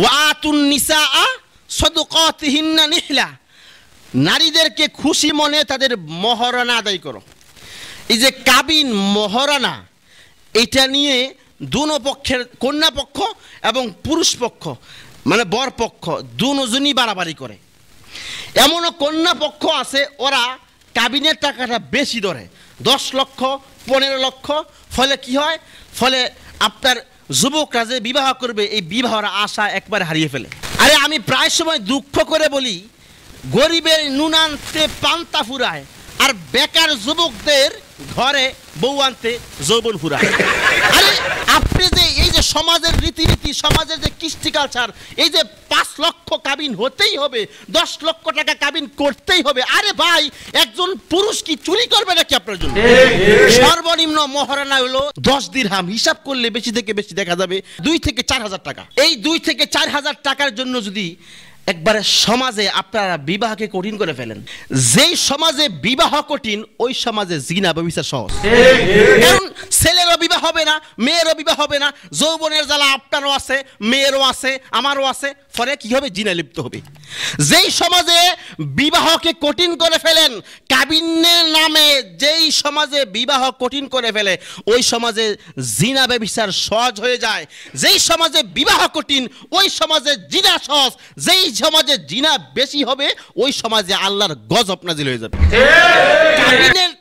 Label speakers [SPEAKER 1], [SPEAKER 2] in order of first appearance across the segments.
[SPEAKER 1] ওয়াতুন নিসা সদুকতিহিন্না নিহলা। নারীদেরকে খুশি মনে তাদের মহারানা আদায় করো। এই যে কাবিন মহারানা, এটা নিয়ে দুনো পক্ষের কন্যা পক্ষ এবং পুরুষ পক্ষ মানে বর পক্ষ দুজনই বাড়াবাড়ি করে। এমনও কন্যা পক্ষ আছে, ওরা কাবিনের টাকাটা বেশি ধরে। দশ লক্ষ, পনেরো লক্ষ, ফলে কি হয়? ফলে আপনার যুবকরা যে বিবাহ করবে, এই বিবাহর আশা একবার হারিয়ে ফেলে। আরে আমি প্রায় সময় দুঃখ করে বলি, গরিবের নুনানতে পান্তা ফুরায়, আর বেকার যুবকদের ঘরে বউ আনতে যৌবন ফুরায়। আরে সমাজের রীতিনীতি সমাজের যে কৃষ্টি কালচার এই যে পাঁচ লক্ষ কাবিন হতেই হবে দশ লক্ষ টাকা কাবিন করতেই হবে। আরে ভাই একজন পুরুষ কি চুরি করবে নাকি আপনার জন্য? সর্বনিম্ন মহারানা হলো দশ দিরহাম। হিসাব করলে বেশি থেকে বেশি দেখা যাবে দুই থেকে চার হাজার টাকা। এই দুই থেকে চার হাজার টাকার জন্য যদি একবারে সমাজে আপনারা বিবাহকে কঠিন করে ফেলেন যেই সমাজে বিবাহ কঠিন ওই সমাজে জিনা ব্যবচার সহজ। কারণ ছেলেরও বিবাহ হবে না, মেয়েরও বিবাহ হবে না, যৌবনের জ্বালা আপনারও আছে, মেয়েরও আছে, আমারও আছে। ফলে কি হবে? জিনা লিপ্ত হবে। যেই সমাজে বিবাহকে কঠিন করে ফেলেন কাবিনের নামে যেই সমাজে বিবাহ কঠিন করে ফেলে, ওই সমাজে জিনা ব্যবচার সহজ হয়ে যায়। যেই সমাজে বিবাহ কঠিন, ওই সমাজে জিনা সহজ। যেই সমাজে জিনা বেশি হবে, ওই সমাজে আল্লাহর গজব নাজিল হয়ে যাবে।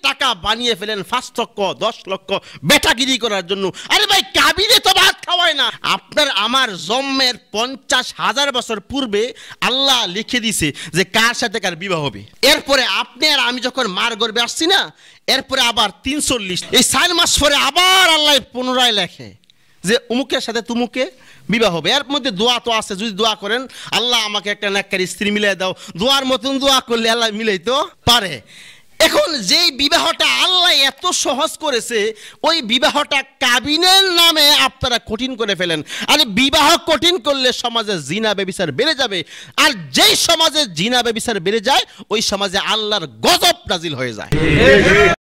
[SPEAKER 1] টাকা বানিয়ে ফেলেন পাঁচ লক্ষ, দশ লক্ষ বেটাগিরি করার জন্য। আরে ভাই, কাবিনে তো ভাত খাওয়ায় না। আপনার আমার জন্মের পঞ্চাশ হাজার বছর পূর্বে আল্লাহ লিখে দিছে যে কার সাথে কার বিবাহ হবে। এরপরে আপনি আর আমি যখন মার গর্বে আসছি না, এরপরে আবার তিনচল্লিশ। এই চার মাস পরে আবার আল্লাহ পুনরায় লেখে যে উমুকের সাথে তুমুকে বিবাহ হবে। এর মধ্যে দোয়া তো আছে, যদি দোয়া করেন, আল্লাহ আমাকে একটা নাক্কারি স্ত্রী মিলাই দাও। দোয়ার মতন দোয়া করলে আল্লাহ মিলাইতো পারে। এখন যেই বিবাহটা আল্লাহ এত সহজ করেছে, ওই বিবাহটা কাবিনের নামে আপনারা কঠিন করে ফেলেন। আর বিবাহ কঠিন করলে সমাজে জিনা বেবিচার বেড়ে যাবে। আর যেই সমাজে জিনা বেবিচার বেড়ে যায়, ওই সমাজে আল্লাহর গজব নাজিল হয়ে যায়।